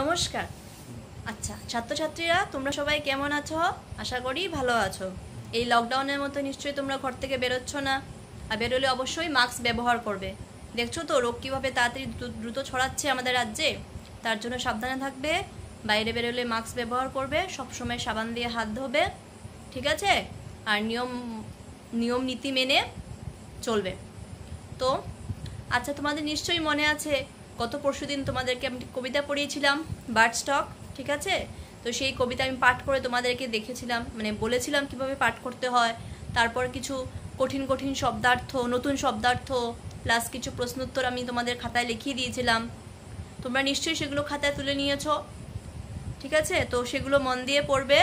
নমস্কার। আচ্ছা ছাত্রছাত্রীরা, তোমরা সবাই কেমন আছো? আশা করি ভালো আছো। এই লকডাউনের মতো নিশ্চয়ই তোমরা ঘর থেকে বেরোচ্ছ না। আর বেরোলে অবশ্যই মাস্ক ব্যবহার করবে। দেখছ তো, রোগ কীভাবে তাড়াতাড়ি দ্রুত ছড়াচ্ছে আমাদের রাজ্যে? তার জন্য সাবধানে থাকবে। বাইরে বেরোলে মাস্ক ব্যবহার করবে। সবসময় সাবান দিয়ে হাত ধোবে। ঠিক আছে? আর নিয়ম নিয়ম, নীতি মেনে চলবে। তো আচ্ছা তোমাদের নিশ্চয়ই মনে আছে গত পরশু দিন তোমাদেরকে আমি কবিতা পড়িয়েছিলাম বার্ড স্টক ঠিক আছে? তো সেই কবিতা আমি পাঠ করে তোমাদেরকে দেখেছিলাম মানে বলেছিলাম কীভাবে পাঠ করতে হয়, তারপর কিছু কঠিন কঠিন শব্দার্থ, নতুন শব্দার্থ প্লাস কিছু প্রশ্নোত্তর আমি তোমাদের খাতায় লিখিয়ে দিয়েছিলাম। তোমরা নিশ্চয়ই সেগুলো খাতায় তুলে নিয়েছো, ঠিক আছে? তো সেগুলো মন দিয়ে পড়বে।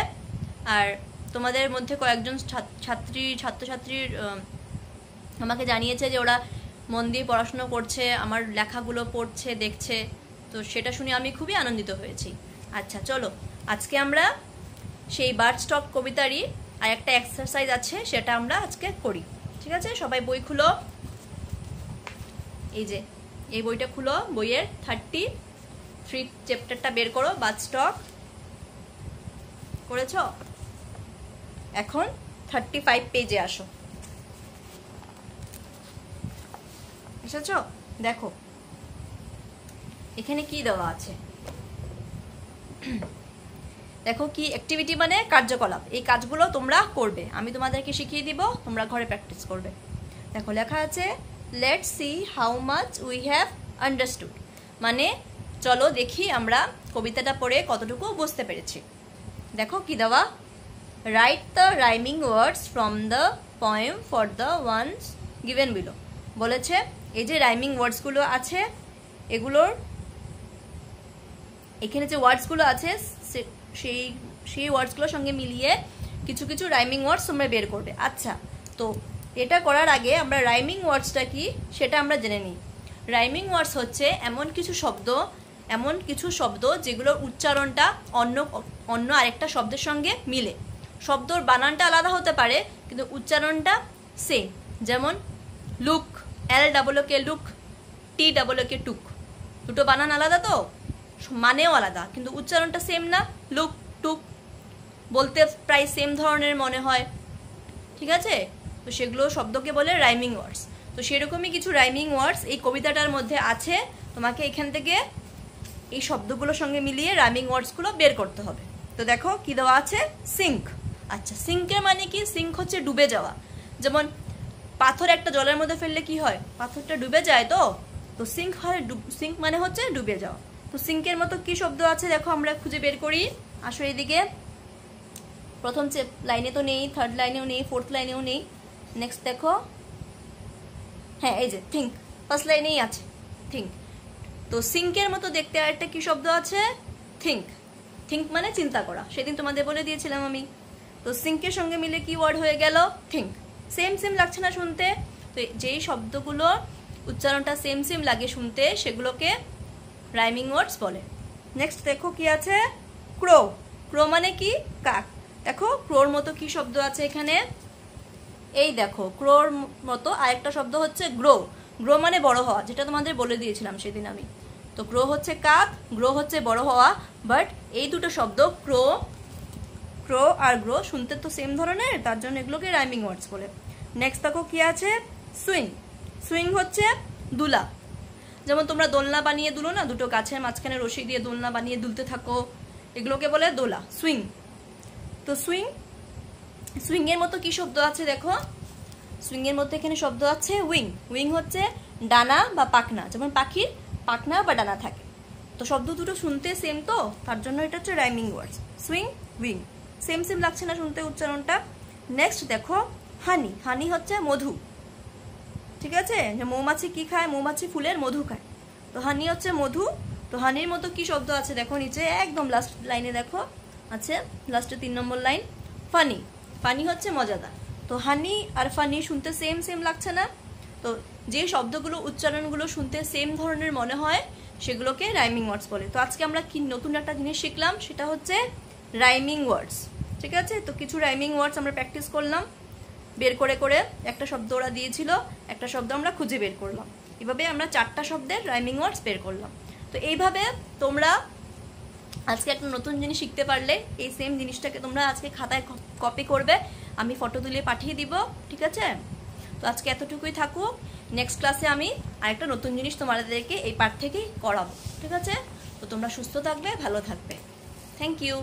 আর তোমাদের মধ্যে কয়েকজন ছাত্রী, ছাত্রছাত্রীর আমাকে জানিয়েছে যে ওরা মন দিয়ে পড়াশুনো করছে, আমার লেখাগুলো পড়ছে, দেখছে, তো সেটা শুনে আমি খুবই আনন্দিত হয়েছি। আচ্ছা চলো, আজকে আমরা সেই বার্ড স্টক কবিতারই আর একটা এক্সারসাইজ আছে, সেটা আমরা আজকে করি। ঠিক আছে? সবাই বই খুলো। এই যে, এই বইটা খুলো, বইয়ের থার্টি থ্রি চ্যাপ্টারটা বের করো বার্ড স্টক করেছ? এখন থার্টি ফাইভ পেজে আসো। এসেছ দেখো। এখানে কি দেওয়া আছে? দেখো কি অ্যাক্টিভিটি মানে কার্যকলাপ। এই কাজগুলো তোমরা করবে। আমি তোমাদেরকে শিখিয়ে দিব, তোমরা ঘরে প্র্যাকটিস করবে। দেখো, লেখা আছে let see how much we have understood মানে চলো দেখি আমরা কবিতাটা পড়ে কতটুকু বুঝতে পেরেছি। দেখো কি দেওয়া? Write the rhyming words from the poem for the ones given below বলেছে এই যে রাইমিং ওয়ার্ডসগুলো আছে, এগুলোর, এখানে যে ওয়ার্ডসগুলো আছে সেই সেই ওয়ার্ডসগুলোর সঙ্গে মিলিয়ে কিছু কিছু রাইমিং ওয়ার্ডস তোমরা বের করবে। আচ্ছা তো এটা করার আগে আমরা রাইমিং ওয়ার্ডসটা কি, সেটা আমরা জেনে নিই। রাইমিং ওয়ার্ডস হচ্ছে এমন কিছু শব্দ, এমন কিছু শব্দ যেগুলোর উচ্চারণটা অন্য অন্য আরেকটা শব্দের সঙ্গে মিলে। শব্দর বানানটা আলাদা হতে পারে, কিন্তু উচ্চারণটা সেম যেমন look L double K look T double K took দুটো বানান আলাদা তো? মানেও আলাদা, কিন্তু উচ্চারণটা সেম না লুক টুক বলতে প্রায় সেম ধরনের মনে হয়। ঠিক আছে? তো সেগুলো শব্দকে বলে রাইমিং ওয়ার্ডস তো সেরকমই কিছু রাইমিং ওয়ার্ডস এই কবিতাটার মধ্যে আছে। তোমাকে এখান থেকে এই শব্দগুলোর সঙ্গে মিলিয়ে রাইমিং ওয়ার্ডসগুলো বের করতে হবে। তো দেখো কি দেওয়া আছে? সিঙ্ক আচ্ছা সিঙ্কের মানে কি? সিঙ্ক হচ্ছে ডুবে যাওয়া। যেমন পাথর একটা জলের মধ্যে ফেললে কি হয়? পাথরটা ডুবে যায় তো? তো সিঙ্ক হয় সিঙ্ক মানে হচ্ছে ডুবে যাওয়া। তো সিঙ্কের মতো কি শব্দ আছে? দেখো, আমরা খুঁজে বের করি। আসো এদিকে প্রথম লাইনে তো নেই থার্ড লাইনেও নেই ফোর্থ লাইনেও নেই। নেক্সট দেখো। হ্যাঁ এই যে থিঙ্ক ফার্স্ট লাইনেই আছে থিঙ্ক তো সিঙ্কের মতো দেখতে আরেকটা কি শব্দ আছে? থিঙ্ক থিঙ্ক মানে চিন্তা করা। সেদিন তোমাদের বলে দিয়েছিলাম আমি। তো সিঙ্কের সঙ্গে মিলে কি ওয়ার্ড হয়ে গেল? থিঙ্ক সেম সেম লাগছে না শুনতে? তো যেই শব্দগুলো উচ্চারণটা সেম সেম লাগে শুনতে, সেগুলোকে রাইমিং ওয়ার্ডস বলে। নেক্সট দেখো কি আছে? ক্রো ক্রো মানে কি? কাক। দেখো ক্রোর মতো কি শব্দ আছে এখানে? এই দেখো ক্রোর মতো আরেকটা শব্দ হচ্ছে গ্রো গ্রো মানে বড় হওয়া, যেটা তোমাদের বলে দিয়েছিলাম সেদিন আমি। তো গ্রো হচ্ছে কাক গ্রো হচ্ছে বড় হওয়া বাট এই দুটো শব্দ ক্রো ক্রো আর গ্রো শুনতে তো সেম ধরনের, তার জন্য এগুলোকে রাইমিং ওয়ার্ডস বলে। নেক্সট দেখো কি আছে? সুইং সুইং হচ্ছে দুলা। যেমন তোমরা দোলনা বানিয়ে দুলো না, দুটো গাছের মাঝখানে রশি দিয়ে দোলনা বানিয়ে দুলতে থাকো, এগুলোকে বলে দোলা সুইং তো সুইং সুইং এর মতো কি শব্দ আছে দেখো? সুইং এর মধ্যে এখানে শব্দ আছে উইং উইং হচ্ছে ডানা বা পাখনা, যেমন পাখির পাখনা বা ডানা থাকে। তো শব্দ দুটো শুনতে সেম তো, তার জন্য এটা হচ্ছে rhyming words swing wing same same লাগছে না শুনতে উচ্চারণটা। নেক্সট দেখো হানি হানি হচ্ছে মধু। ঠিক আছে? যে মৌমাছি কি খায়? মৌমাছি ফুলের মধু খায়। তো হানি হচ্ছে মধু। তো হানির মতো কি শব্দ আছে দেখো নিচে? একদম লাস্ট লাইনে দেখো। আছে? লাস্টে তিন নম্বর লাইন ফানি ফানি হচ্ছে মজাদার। তো হানি আর ফানি শুনতে সেম সেম লাগছে না? তো যে শব্দগুলো, উচ্চারণগুলো শুনতে সেম ধরনের মনে হয়, সেগুলোকে রাইমিং ওয়ার্ডস বলে। তো আজকে আমরা কি নতুন একটা জিনিস শিখলাম? সেটা হচ্ছে রাইমিং ওয়ার্ডস ঠিক আছে? তো কিছু রাইমিং ওয়ার্ডস আমরা প্র্যাকটিস করলাম। বের করে করে একটা শব্দ ওরা দিয়েছিল, একটা শব্দ আমরা খুঁজে বের করলাম। এভাবে আমরা চারটা শব্দের রাইমিং ওয়ার্ডস বের করলাম। তো এইভাবে তোমরা আজকে একটা নতুন জিনিস শিখতে পারলে, এই সেম জিনিসটাকে তোমরা আজকে খাতায় কপি করবে। আমি ফটো তুলে পাঠিয়ে দিব, ঠিক আছে? তো আজকে এতটুকুই থাকুক। নেক্সট ক্লাসে আমি আরেকটা নতুন জিনিস তোমাদেরকে এই পার্ট থেকেই করাবো, ঠিক আছে? তো তোমরা সুস্থ থাকবে, ভালো থাকবে। Thank you